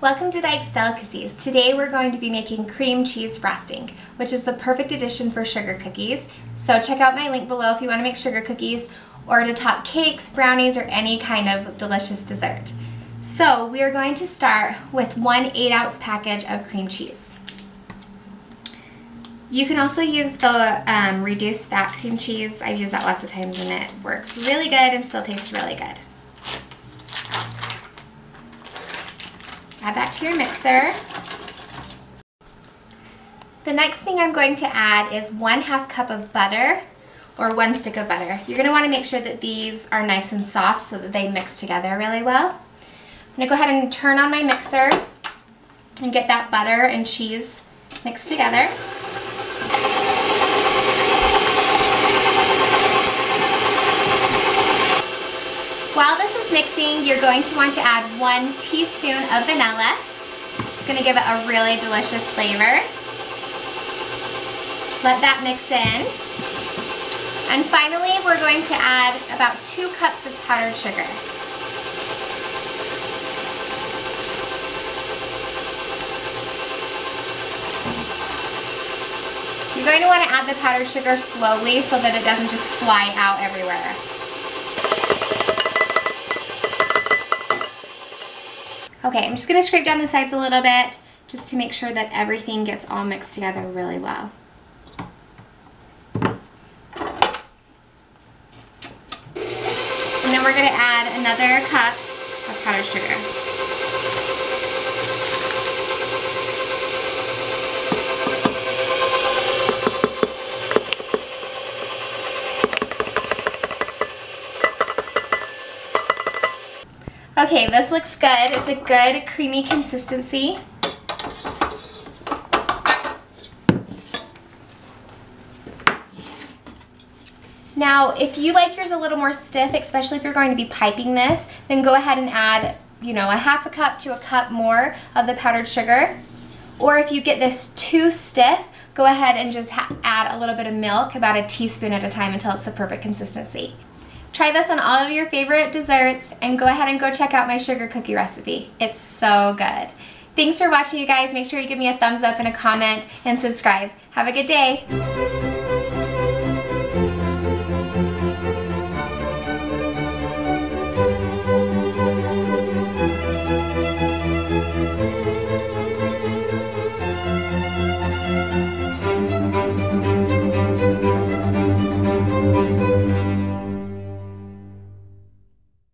Welcome to Dyches Delicacies. Today we're going to be making cream cheese frosting, which is the perfect addition for sugar cookies. So check out my link below if you want to make sugar cookies or to top cakes, brownies, or any kind of delicious dessert. So we are going to start with one 8 ounce package of cream cheese. You can also use the um, reduced fat cream cheese. I've used that lots of times and it works really good and still tastes really good. Add that to your mixer. The next thing I'm going to add is one half cup of butter or one stick of butter. You're gonna wanna make sure that these are nice and soft so that they mix together really well. I'm gonna go ahead and turn on my mixer and get that butter and cheese mixed together. Mixing, you're going to want to add one teaspoon of vanilla. It's gonna give it a really delicious flavor. Let that mix in. And finally, we're going to add about two cups of powdered sugar. You're going to want to add the powdered sugar slowly so that it doesn't just fly out everywhere. Okay, I'm just gonna scrape down the sides a little bit just to make sure that everything gets all mixed together really well. And then we're gonna add another cup of powdered sugar. Okay, this looks good. It's a good creamy consistency. Now, if you like yours a little more stiff, especially if you're going to be piping this, then go ahead and add, you know, a half a cup to a cup more of the powdered sugar. Or if you get this too stiff, go ahead and just add a little bit of milk, about a teaspoon at a time until it's the perfect consistency. Try this on all of your favorite desserts and go ahead and go check out my sugar cookie recipe. It's so good. Thanks for watching you guys. Make sure you give me a thumbs up and a comment and subscribe. Have a good day.